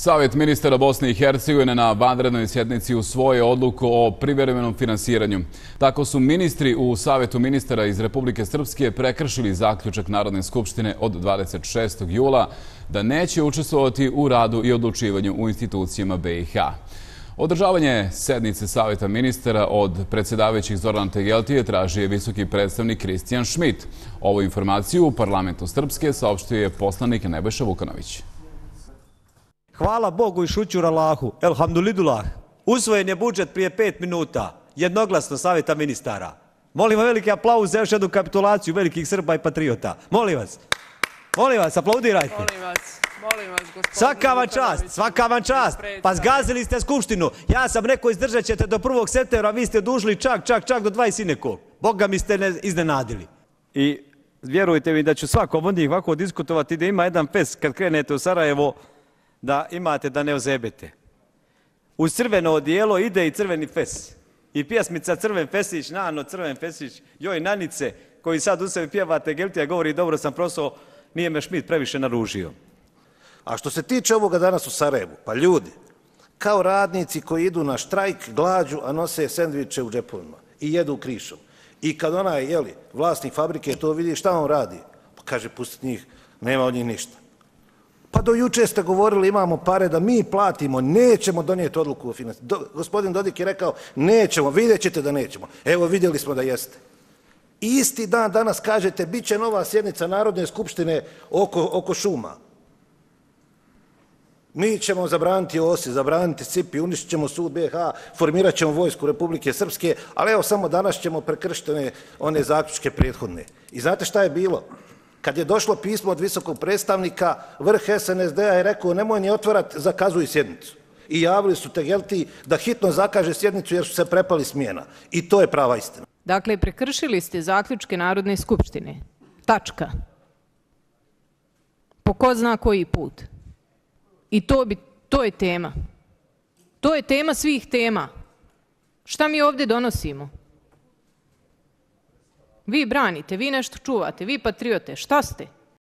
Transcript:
Savjet ministara Bosne i Hercegovine na vanrednoj sjednici usvoje odluku o privremenom finansiranju. Tako su ministri u Savjetu ministara iz Republike Srpske prekršili zaključak Narodne skupštine od 26. jula da neće učestvovati u radu i odlučivanju u institucijama BiH. Održavanje sednice Savjeta ministara od predsjedavajućih Zoran Tegeltije traži je visoki predstavnik Kristijan Šmit. Ovu informaciju u parlamentu Srpske saopštio je poslanik Nebojša Vukanović. Hvala Bogu i šuću Allahu. Elhamdulillah. Usvojen je budžet prije pet minuta. Jednoglasno savjeta ministara. Molim veliki aplauz za još jednu kapitulaciju velikih Srba i patriota. Molim vas. Molim vas, aplaudirajte. Molim vas, molim vas, gospodine Svaka vam čast, svaka vam čast. Pa zgazili ste skupštinu. Ja sam rekao izdržat ćete do 1. septembra, vi ste dužili čak, čak, čak do 20 nekog. Boga mi ste ne iznenadili. I vjerujte mi da ću svakom od njih ovako diskutovati da ima jedan pes kad krenete u Sarajevo da imate da ne ozebete. Uz crveno odijelo ide i crveni fes. I pjesmica Crven fesić, Nano Crven fesić, joj Nanice, koji sad u sebi pjevate Geltija govori dobro sam prosao, nije me Šmit previše naružio. A što se tiče ovoga danas u Sarajevu, pa ljudi, kao radnici koji idu na štrajk, glađu, a nose sendviče u džepovima i jedu krišom. I kad onaj, jeli, vlasnik fabrike to vidi, šta on radi? Pa kaže, pustiti njih, nema od njih ništa. Pa do juče ste govorili imamo pare da mi platimo, nećemo donijeti odluku o financiranju. Do, gospodin Dodik je rekao nećemo, vidjet ćete da nećemo. Evo vidjeli smo da jeste. Isti dan danas kažete bit će nova sjednica Narodne skupštine oko, oko šuma. Mi ćemo zabraniti OSI, zabraniti CIPI, uništit ćemo sud BiH, formirat ćemo vojsku Republike Srpske, ali evo samo danas ćemo prekršiti one zaključke prethodne. I znate šta je bilo? Kad je došlo pismo od visokog predstavnika, vrh SNSD-a je rekao nemoj ni otvarat, zakazuj sjednicu. I javili su Tegelti da hitno zakaže sjednicu jer su se prepali smjena. I to je prava istina. Dakle, prekršili ste zaključke Narodne skupštine. Tačka. Po ko zna koji put. I to, bi, to je tema. To je tema svih tema. Šta mi ovdje donosimo? Vi branite, vi nešto čuvate, vi patriote. Šta ste?